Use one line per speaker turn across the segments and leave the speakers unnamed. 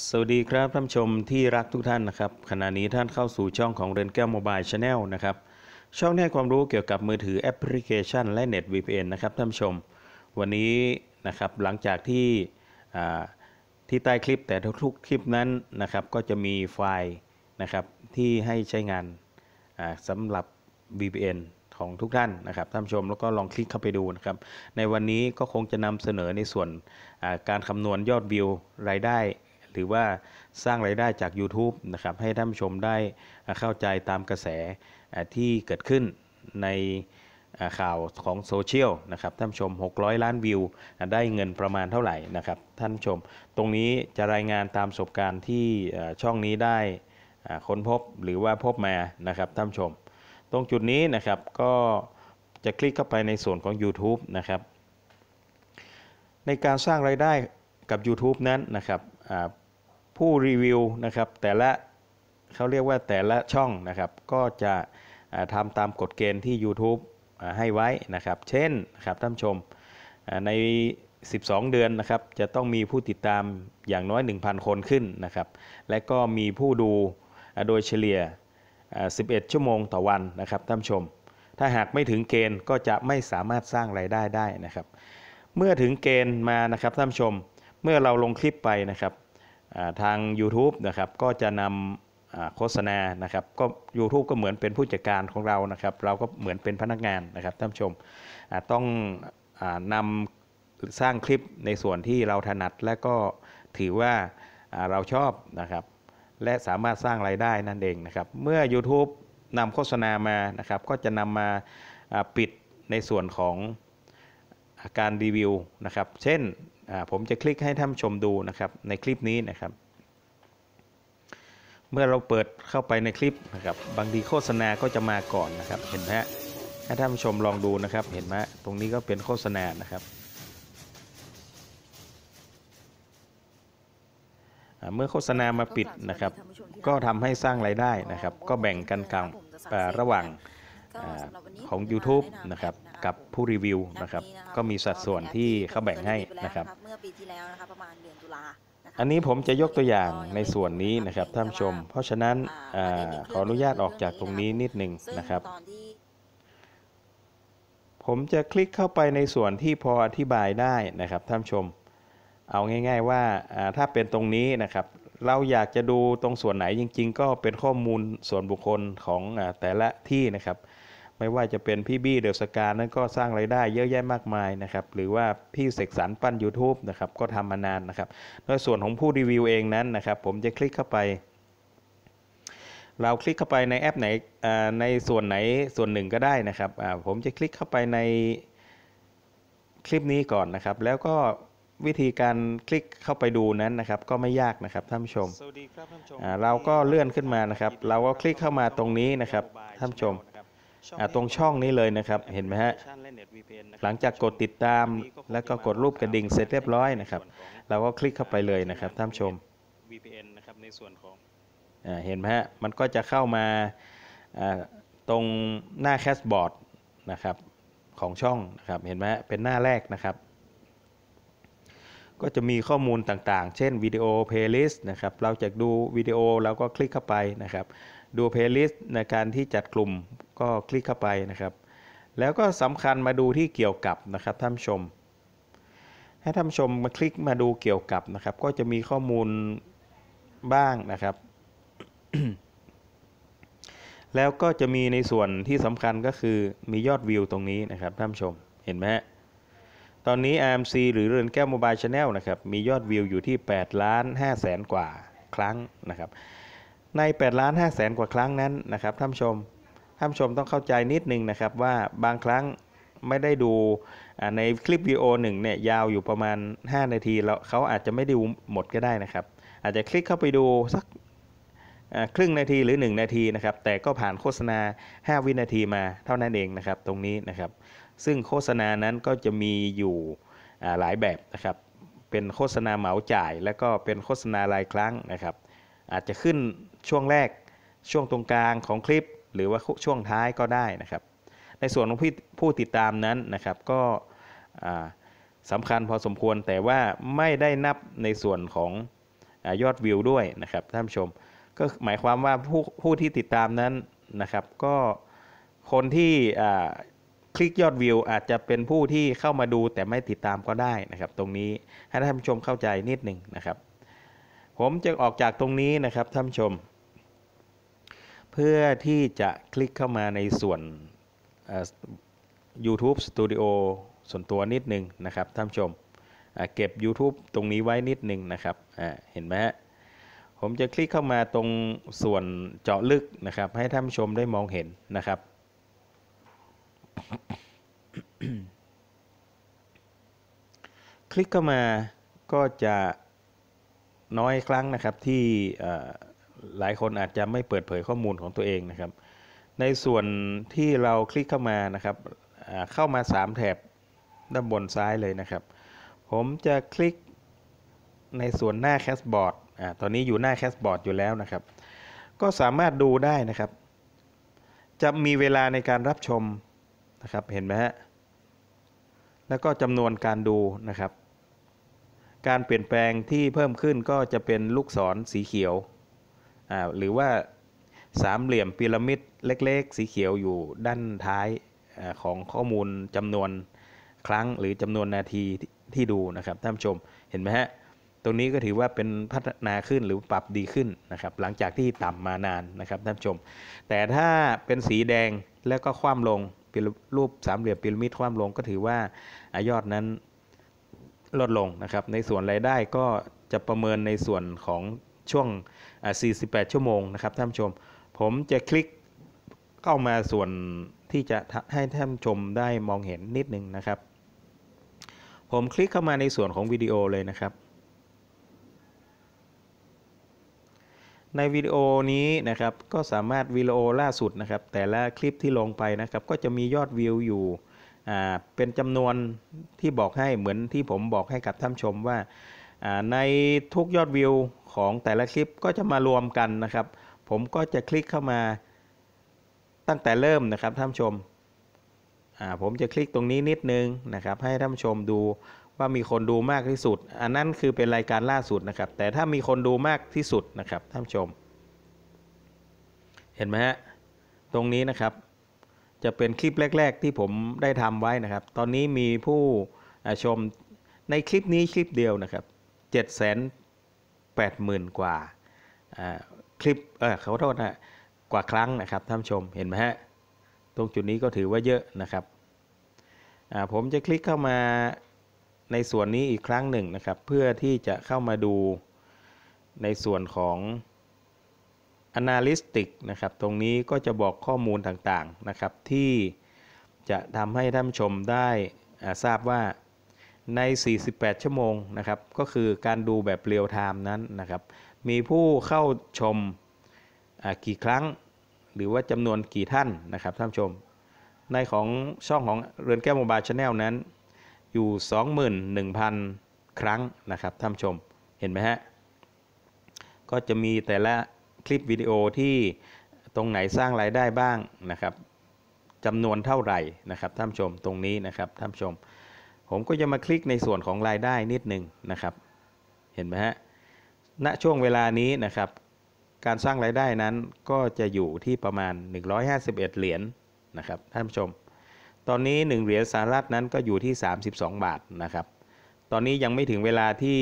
สวัสดีครับท่านผู้ชมที่รักทุกท่านนะครับขณะนี้ท่านเข้าสู่ช่องของเรือนแก้วโมบายชาแนลนะครับช่องให้ความรู้เกี่ยวกับมือถือแอปพลิเคชัน และเน็ต VPN นะครับท่านผู้ชม วันนี้นะครับหลังจากที่ที่ใต้คลิปแต่ทุกๆคลิปนั้นนะครับก็จะมีไฟล์นะครับที่ให้ใช้งานสำหรับ VPN ของทุกท่านนะครับท่านผู้ชมแล้วก็ลองคลิกเข้าไปดูนะครับในวันนี้ก็คงจะนำเสนอในส่วนการคำนวณยอดวิวรายได้ หรือว่าสร้างรายได้จาก YouTube นะครับให้ท่านผู้ชมได้เข้าใจตามกระแสที่เกิดขึ้นในข่าวของโซเชียลนะครับท่านผู้ชม 600 ล้านวิว ได้เงินประมาณเท่าไหร่นะครับท่านผู้ชม ตรงนี้จะรายงานตามประสบการณ์ที่ช่องนี้ได้ค้นพบหรือว่าพบมานะครับท่านผู้ชม ตรงจุดนี้นะครับก็จะคลิกเข้าไปในส่วนของ YouTube นะครับในการสร้างรายได้กับ YouTube นั้นนะครับ ผู้รีวิวนะครับแต่ละเขาเรียกว่าแต่ละช่องนะครับ ก็จะทำตามกฎเกณฑ์ที่ YouTube ให้ไว้นะครับ เช่นนะครับท่านผู้ชมใน 12 เดือนนะครับ จะต้องมีผู้ติดตามอย่างน้อย 1,000 คนขึ้นนะครับ และก็มีผู้ดูโดยเฉลี่ย 11 ชั่วโมงต่อวันนะครับท่านผู้ชม ถ้าหากไม่ถึงเกณฑ์ก็จะไม่สามารถสร้างรายได้ได้นะครับ เมื่อถึงเกณฑ์มานะครับท่านผู้ชม เมื่อเราลงคลิปไปนะครับ ทาง YouTube นะครับก็จะนำโฆษณานะครับก็ YouTube ก็เหมือนเป็นผู้จัดการของเรานะครับเราก็เหมือนเป็นพนักงานนะครับท่านผู้ชมต้องอนำสร้างคลิปในส่วนที่เราถนัดและก็ถือว่าเราชอบนะครับและสามารถสร้างรายได้นั่นเองนะครับเมื่อ YouTube นำโฆษณามานะครับก็จะนำมาปิดในส่วนของการรีวิวนะครับ เช่น ผมจะคลิกให้ท่านชมดูนะครับในคลิปนี้นะครับ เมื่อเราเปิดเข้าไปในคลิปนะครับ บางทีโฆษณาก็จะมาก่อนนะครับ เห็นไหมฮะให้ท่านผู้ชมลองดูนะครับ เห็นไหมตรงนี้ก็เป็นโฆษณานะครับเมื่อโฆษณามาปิดนะครับ ก็ทำให้สร้างรายได้นะครับ ก็แบ่งกันกลางระหว่างของ YouTube นะครับ กับผู้รีวิวนะครับ ก็มีสัดส่วนที่เขาแบ่งให้นะครับ
เมื่อปีที่แล้วนะคะประมาณเดือนตุลาะคะ
อันนี้ผมจะยกตัวอย่างในส่วนนี้นะครับท่านผู้ชม เพราะฉะนั้นอาขออนุญาตออกจากตรงนี้นิดหนึ่ง
ซึ่ง
นะครับ
ตอนที่
ผมจะคลิกเข้าไปในส่วนที่พออธิบายได้นะครับท่านผู้ชม เอาง่าย ๆว่าอ่าถ้าเป็นตรงนี้นะครับ เราอยากจะดูตรงส่วนไหนจริง ๆ ก็เป็นข้อมูลส่วนบุคคลของอาแต่ละที่นะครับ ไม่ว่าจะเป็นพี่บี้เดอะสกานั้นก็สร้างไรายได้เยอะแยะมากมายนะครับ หรือว่าพี่เสกสรรปั้น YouTube นะครับ ก็ทำมานานนะครับ โดยส่วนของผู้รีวิวเองนั้นนะครับ ผมจะคลิกเข้าไป เราคลิกเข้าไปในแอปไหนอ่าในส่วนไหนส่วนหนึ่งก็ได้นะครับอ่าผมจะคลิกเข้าไปในคลิปนี้ก่อนนะครับ แล้วก็วิธีการคลิกเข้าไปดูนั้นนะครับ ก็ไม่ยากนะครับท่านผู้ชม
สวัสดีครับท่านผู้ชม
อ่าเราก็เลื่อนขึ้นมานะครับ เราก็คลิกเข้ามาตรงนี้นะครับท่านผู้ชมอ่า ตรงช่องนี้เลยนะครับ เห็นไหมฮะ หลังจากกดติดตาม แล้วก็กดรูปกระดิ่งเสร็จเรียบร้อยนะครับ เราก็คลิกเข้าไปเลยนะครับท่านผู้ชม
VPN นะครับในส่วนของ
อ่าเห็นไหมฮะ มันก็จะเข้ามาอ่าตรงหน้า dashboard นะครับของช่องนะครับ เห็นไหมฮะเป็นหน้าแรกนะครับ ก็จะมีข้อมูลต่างๆ เช่นวิดีโอ playlist นะครับ เราจะดูวิดีโอเราก็คลิกเข้าไปนะครับ ดู playlist ในการที่จัดกลุ่มก็คลิกเข้าไปนะครับ แล้วก็สำคัญมาดูที่เกี่ยวกับนะครับท่านชม ให้ท่านชมมาคลิกมาดูเกี่ยวกับนะครับ ก็จะมีข้อมูลบ้างนะครับ แล้วก็จะมีในส่วนที่สำคัญก็คือมียอดวิวตรงนี้นะครับท่านชมเห็นไหมตอนนี้ RMC หรือเรือนแก้วโมบายชาแนลนะครับ มียอดวิวอยู่ที่8ล้าน5แสนกว่าครั้งนะครับ ใน8ล้าน5แสนกว่าครั้งนั้นนะครับท่านชมท่านชมต้องเข้าใจนิดนึงนะครับว่าบางครั้งไม่ได้ดูในคลิปวิดีโอหนึ่งเนี่ยยาวอยู่ประมาณ 5 นาทีแล้วเขาอาจจะไม่ดูหมดก็ได้นะครับ อาจจะคลิกเข้าไปดูสักครึ่งนาทีหรือ 1 นาทีนะครับ แต่ก็ผ่านโฆษณา 5 วินาทีมาเท่านั้นเองนะครับ ตรงนี้นะครับ ซึ่งโฆษณานั้นก็จะมีอยู่หลายแบบนะครับ เป็นโฆษณาเหมาจ่าย แล้วก็เป็นโฆษณารายครั้งนะครับ อาจจะขึ้น ช่วงแรกช่วงตรงกลางของคลิป หรือว่าช่วงท้ายก็ได้นะครับ ในส่วนของผู้ติดตามนั้นนะครับก็สำคัญพอสมควรแต่ว่าไม่ได้นับในส่วนของอยอดวิวด้วยนะครับท่านผู้ชม ก็หมายความว่าผู้ผู้ที่ติดตามนั้นนะครับก็คนที่คลิกยอดวิวอาจจะเป็นผู้ที่เข้ามาดูแต่ไม่ติดตามก็ได้นะครับ ตรงนี้ให้ท่านผู้ชมเข้าใจนิดหนึ่งนะครับ ผมจะออกจากตรงนี้นะครับท่านผู้ชม เพื่อที่จะคลิกเข้ามาในส่วน YouTube Studio ส่วนตัวนิดหนึ่งนะครับท่านผู้ชมเก็บ YouTube ตรงนี้ไว้นิดหนึ่งนะครับเห็นไหมฮะผมจะคลิกเข้ามาตรงส่วนเจาะลึกนะครับ ให้ท่านผู้ชมได้มองเห็นนะครับ คลิกเข้ามาก็จะน้อยครั้งนะครับที่ หลายคนอาจจะไม่เปิดเผยข้อมูลของตัวเองนะครับ ในส่วนที่เราคลิกเข้ามานะครับเข้ามา 3 แถบด้านบนซ้ายเลยนะครับ ผมจะคลิกในส่วนหน้าแคสบอร์ดอ่าตอนนี้อยู่หน้าแคสบอร์ดอยู่แล้วนะครับ ก็สามารถดูได้นะครับ จะมีเวลาในการรับชมนะครับเห็นไหมฮะแล้วก็จำนวนการดูนะครับ การเปลี่ยนแปลงที่เพิ่มขึ้นก็จะเป็นลูกศรสีเขียว อ่าหรือว่าสามเหลี่ยมพีระมิดเล็ก ๆ สีเขียวอยู่ด้านท้ายอของข้อมูลจำนวนครั้งหรือจำนวนนาทีที่ทดูนะครับท่านผู้ชมเห็นไหมฮะตรงนี้ก็ถือว่าเป็นพัฒนาขึ้นหรือปรับดีขึ้นนะครับหลังจากที่ต่ำมานานนะครับท่านผู้ชม แต่ถ้าเป็นสีแดงแล้วก็คว่ำลงรูปสามเหลี่ยมพีระมิดคว่ำลงก็ถือว่าอายอดนั้นลดลงนะครับในส่วนรายได้ก็จะประเมินในส่วนของ ช่วง 48 ชั่วโมงนะครับท่านผู้ชม ผมจะคลิกเข้ามาส่วนที่จะให้ท่านผู้ชมได้มองเห็นนิดนึงนะครับ ผมคลิกเข้ามาในส่วนของวิดีโอเลยนะครับ ในวิดีโอนี้นะครับก็สามารถวิดีโอล่าสุดนะครับ แต่ละคลิปที่ลงไปนะครับ ก็จะมียอดวิวอยู่เป็นจำนวนที่บอกให้เหมือนที่ผมบอกให้กับท่านชมว่าในทุกยอดวิว ของแต่ละคลิปก็จะมารวมกันนะครับ ผมก็จะคลิกเข้ามาตั้งแต่เริ่มนะครับท่านชม ผมจะคลิกตรงนี้นิดนึงนะครับ ให้ท่านชมดูว่ามีคนดูมากที่สุด อันนั้นคือเป็นรายการล่าสุดนะครับ แต่ถ้ามีคนดูมากที่สุดนะครับท่านชม เห็นไหมฮะตรงนี้นะครับ จะเป็นคลิปแรก ๆ ที่ผมได้ทำไว้นะครับ ตอนนี้มีผู้ชมในคลิปนี้คลิปเดียวนะครับ7 8 0 0 0 0 กว่าอ่าคลิปเออขอโทษนะกว่าครั้งนะครับท่านชมเห็นไหมฮะตรงจุดนี้ก็ถือว่าเยอะนะครับผมจะคลิกเข้ามาในส่วนนี้อีกครั้งหนึ่งนะครับ เพื่อที่จะเข้ามาดูในส่วนของ Analytic นะครับ ตรงนี้ก็จะบอกข้อมูลต่างๆนะครับ ที่จะทำให้ท่านชมได้ทราบว่า ใน 48 ชั่วโมงนะครับ ก็คือการดูแบบเรียลไทม์นั้นนะครับ มีผู้เข้าชมกี่ครั้ง หรือว่าจำนวนกี่ท่านนะครับท่านผู้ชม ในของช่องของเรือนแก้วโมบายชาแนลนั้น อยู่ 21,000 ครั้งนะครับท่านผู้ชม เห็นไหมฮะ ก็จะมีแต่ละคลิปวิดีโอที่ตรงไหนสร้างรายได้บ้างนะครับจำนวนเท่าไหร่นะครับท่านผู้ชมตรงนี้นะครับท่านผู้ชม ผมก็จะมาคลิกในส่วนของรายได้นิดหนึ่งนะครับ เห็นไหมฮะณช่วงเวลานี้นะครับ การสร้างรายได้นั้นก็จะอยู่ที่ประมาณ 151 เหรียญนะครับท่านผู้ชม ตอนนี้ 1 เหรียญสหรัฐนั้นก็อยู่ที่ 32 บาทนะครับ ตอนนี้ยังไม่ถึงเวลาที่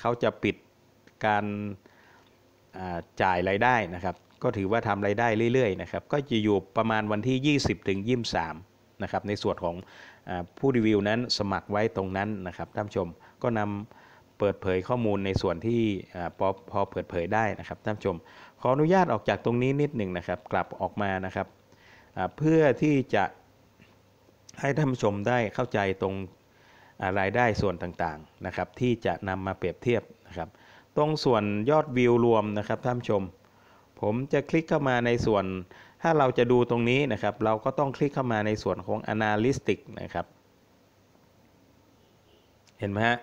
เขาจะปิดการจ่ายรายได้นะครับ ก็ถือว่าทำรายได้เรื่อยๆนะครับ ก็จะอยู่ประมาณวันที่ 20ถึง23นะครับในส่วนของ ผู้รีวิวนั้นสมัครไว้ตรงนั้นนะครับท่านผู้ชมก็นำเปิดเผยข้อมูลในส่วนที่พอพอเปิดเผยได้นะครับท่านผู้ชม ขออนุญาตออกจากตรงนี้นิดหนึ่งนะครับ กลับออกมานะครับเพื่อที่จะให้ท่านผู้ชมได้เข้าใจตรงรายได้ส่วนต่างๆนะครับ ที่จะนำมาเปรียบเทียบนะครับ ตรงส่วนยอดวิวรวมนะครับท่านผู้ชม ผมจะคลิกเข้ามาในส่วน ถ้าเราจะดูตรงนี้นะครับ เราก็ต้องคลิกเข้ามาในส่วนของ Analytic นะครับ เห็นไหมฮะ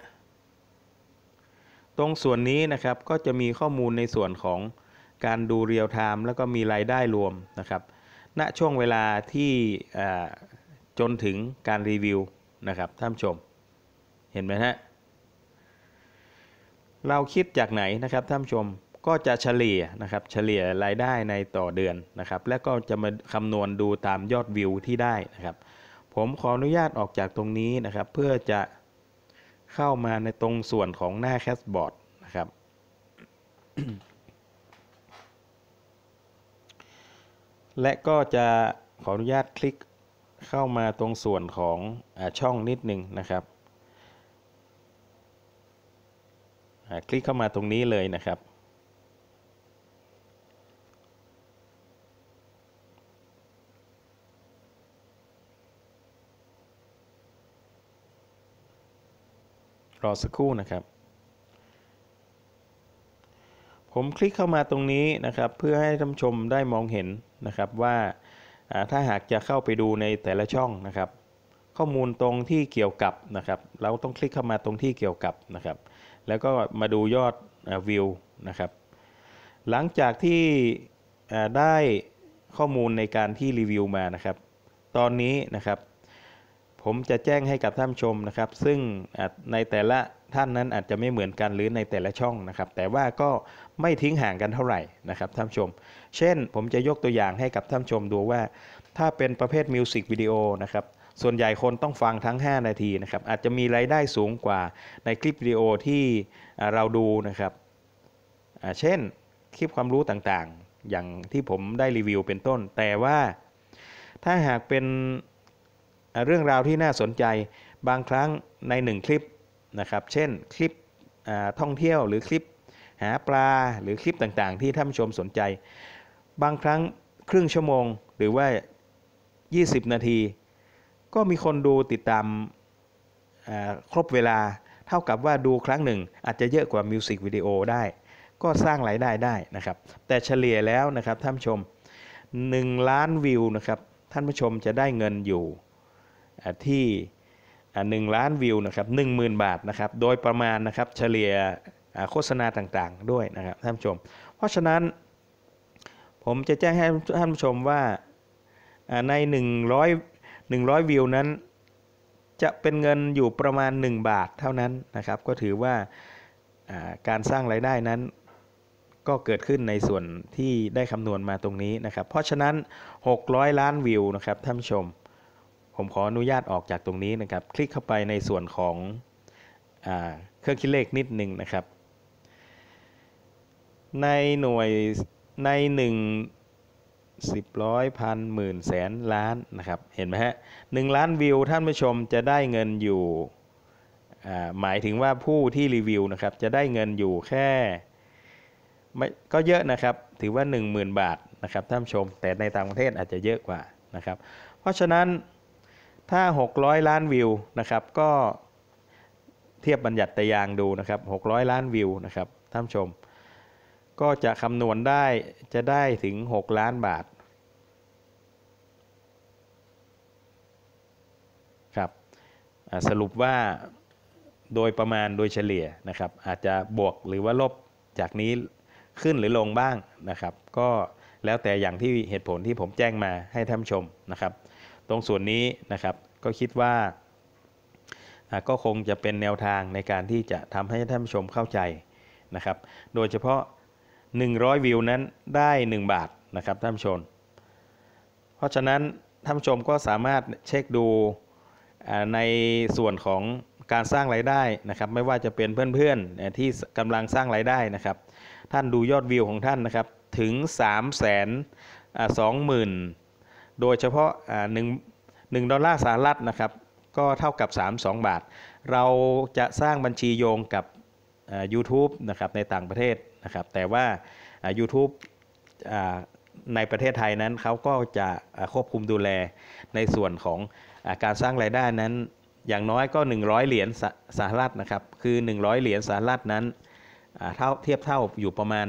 ตรงส่วนนี้นะครับก็จะมีข้อมูลในส่วนของการดูเรียลไทม์แล้วก็มีรายได้รวมนะครับ ณ ช่วงเวลาที่จนถึงการรีวิวนะครับท่านชม เห็นไหมฮะ เราคิดจากไหนนะครับท่านชม ก็จะเฉลี่ยนะครับเฉลี่ยรายได้ในต่อเดือนนะครับ และก็จะมาคำนวณดูตามยอดวิวที่ได้นะครับ ผมขออนุญาตออกจากตรงนี้นะครับ เพื่อจะเข้ามาในตรงส่วนของหน้า dashboardนะครับและก็จะขออนุญาตคลิกเข้ามาตรงส่วนของอช่องนิดหนึ่งนะครับ คลิกเข้ามาตรงนี้เลยนะครับ รอสักครู่นะครับ ผมคลิกเข้ามาตรงนี้นะครับ เพื่อให้ท่านชมได้มองเห็นนะครับว่าถ้าหากจะเข้าไปดูในแต่ละช่องนะครับ ข้อมูลตรงที่เกี่ยวกับนะครับ เราต้องคลิกเข้ามาตรงที่เกี่ยวกับนะครับ แล้วก็มาดูยอดวิวนะครับ หลังจากที่ได้ข้อมูลในการที่รีวิวมานะครับ ตอนนี้นะครับ ผมจะแจ้งให้กับท่านชมนะครับ ซึ่งในแต่ละท่านนั้นอาจจะไม่เหมือนกันหรือในแต่ละช่องนะครับ แต่ว่าก็ไม่ทิ้งห่างกันเท่าไหร่นะครับท่านชม เช่นผมจะยกตัวอย่างให้กับท่านชมดูว่า ถ้าเป็นประเภทมิวสิกวิดีโอนะครับส่วนใหญ่คนต้องฟังทั้ง 5 นาทีนะครับอาจจะมีรายได้สูงกว่าในคลิปวิดีโอที่เราดูนะครับเช่นคลิปความรู้ต่างๆ อย่างที่ผมได้รีวิวเป็นต้น แต่ว่าถ้าหากเป็น เรื่องราวที่น่าสนใจบางครั้งในหนึ่งคลิปนะครับ เช่นคลิปท่องเที่ยวหรือคลิปหาปลาหรือคลิปต่างๆ ที่ท่านผู้ชมสนใจ บางครั้งครึ่งชั่วโมงหรือว่า 20 นาที ก็มีคนดูติดตามครบเวลาเท่ากับว่าดูครั้งหนึ่ง อาจจะเยอะกว่ามิวสิกวิดีโอได้ ก็สร้างรายได้ได้นะครับ แต่เฉลี่ยแล้วนะครับท่านผู้ชม 1 ล้านวิวนะครับ ท่านผู้ชมจะได้เงินอยู่ ที่หนึ่งล้านวิวนะครับหนึ่งหมื่นบาทนะครับโดยประมาณนะครับเฉลี่ยโฆษณาต่างๆ ด้วยนะครับท่านผู้ชม เพราะฉะนั้น ผมจะแจ้งให้ท่านผู้ชมว่าอ่าใน 100 100 วิวนั้น จะเป็นเงินอยู่ประมาณ 1 บาทเท่านั้นนะครับก็ถือว่าอ่าการสร้างรายได้นั้นก็เกิดขึ้นในส่วนที่ได้คำนวณมาตรงนี้นะครับ เพราะฉะนั้น 600 ล้านวิวนะครับท่านผู้ชม ผมขออนุญาตออกจากตรงนี้นะครับ คลิกเข้าไปในส่วนของอเครื่องคิดเลขนิดหนึ่งนะครับ ในหน่วยในหนึ่งสิบร้อยพันหมื่นแสนล้านนะครับ เห็นไหมฮะหนึ่งล้านวิวท่านผู้ชมจะได้เงินอยู่หมายถึงว่าผู้ที่รีวิวนะครับ จะได้เงินอยู่แค่ไม่ก็เยอะนะครับ ถือว่า 10,000 บาทนะครับท่านผู้ชม แต่ในต่างประเทศอาจจะเยอะกว่านะครับ เพราะฉะนั้น ถ้า 600 ล้านวิวนะครับ ก็เทียบบัญญัติตยางดูนะครับ 600 ล้านวิวนะครับท่านชม ก็จะคำนวณได้จะได้ถึง 6 ล้านบาทครับสรุปว่าโดยประมาณโดยเฉลี่ยนะครับ อาจจะบวกหรือว่าลบจากนี้ขึ้นหรือลงบ้างนะครับ ก็แล้วแต่อย่างที่เหตุผลที่ผมแจ้งมาให้ท่านชมนะครับ ตรงส่วนนี้นะครับก็คิดว่าก็คงจะเป็นแนวทางในการที่จะทำให้ท่านผู้ชมเข้าใจนะครับ โดยเฉพาะ 100 วิวนั้นได้ 1 บาทนะครับท่านผู้ชม เพราะฉะนั้นท่านผู้ชมก็สามารถเช็คดูในส่วนของการสร้างรายได้นะครับไม่ว่าจะเป็นเพื่อนๆที่กำลังสร้างรายได้นะครับ ท่านดูยอดวิวของท่านนะครับถึง3 2 0 0 0 0 โดยเฉพาะหนึ่งหนึ่งดอลลาร์สหรัฐนะครับ ก็เท่ากับ 32 บาท เราจะสร้างบัญชีโยงกับ YouTube นะครับในต่างประเทศนะครับ แต่ว่า YouTube ในประเทศไทยนั้นเขาก็จะควบคุมดูแลในส่วนของอการสร้างรายได้นั้น อย่างน้อยก็ 100 เหรียญสหรัฐนะครับ คือ 100 เหรียญสหรัฐนั้นเท่าเทียบเท่าอยู่ประมาณ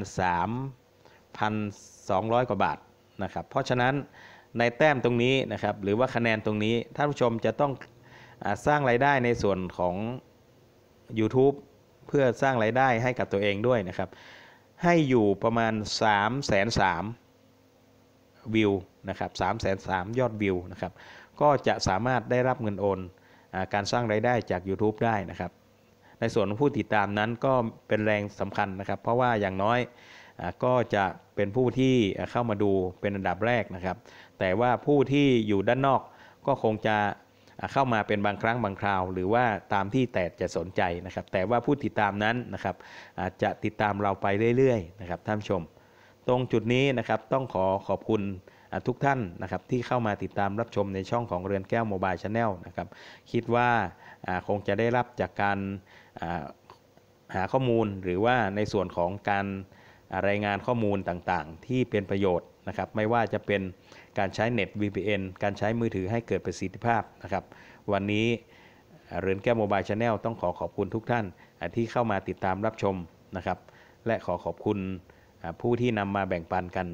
3,200 กว่าบาทนะครับ เพราะฉะนั้น ในแต้มตรงนี้นะครับ หรือว่าคะแนนตรงนี้ท่านผู้ชมจะต้องอสร้างรายได้ในส่วนของ YouTube เพื่อสร้างรายได้ให้กับตัวเองด้วยนะครับ ให้อยู่ประมาณ 3 3 0 0 0วิวนะครับ3 3 0 0 0ยอดวิวนะครับ ก็จะสามารถได้รับเงินโอนอการสร้างรายได้จาก YouTube ได้นะครับ ในส่วนของผู้ติดตามนั้นก็เป็นแรงสำคัญนะครับ เพราะว่าอย่างน้อย ก็จะเป็นผู้ที่เข้ามาดูเป็นอันดับแรกนะครับ แต่ว่าผู้ที่อยู่ด้านนอกก็คงจะเข้ามาเป็นบางครั้งบางคราว หรือว่าตามที่แต่จะสนใจนะครับ แต่ว่าผู้ติดตามนั้นนะครับอาจจะติดตามเราไปเรื่อยๆนะครับท่านชม ตรงจุดนี้นะครับต้องขอขอบคุณทุกท่านนะครับที่เข้ามาติดตามรับชมในช่องของเรือนแก้ว Mobile Channel นะครับคิดว่าคงจะได้รับจากการหาข้อมูลหรือว่าในส่วนของการ รายงานข้อมูลต่างๆ ที่เป็นประโยชน์นะครับไม่ว่าจะเป็นการใช้เน็ต VPN การใช้มือถือให้เกิดประสิทธิภาพนะครับวันนี้เรือนแก้ว Mobile Channel ต้องขอขอบคุณทุกท่านที่เข้ามาติดตามรับชมนะครับและขอขอบคุณผู้ที่นำมาแบ่งปันกัน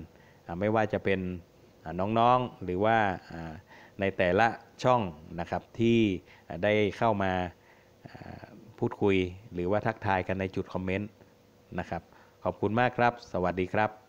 ไม่ว่าจะเป็นน้องๆหรือว่าในแต่ละช่องนะครับที่ได้เข้ามาพูดคุย หรือว่าทักทายกันในจุดคอมเมนต์นะครับ ขอบคุณมากครับ สวัสดีครับ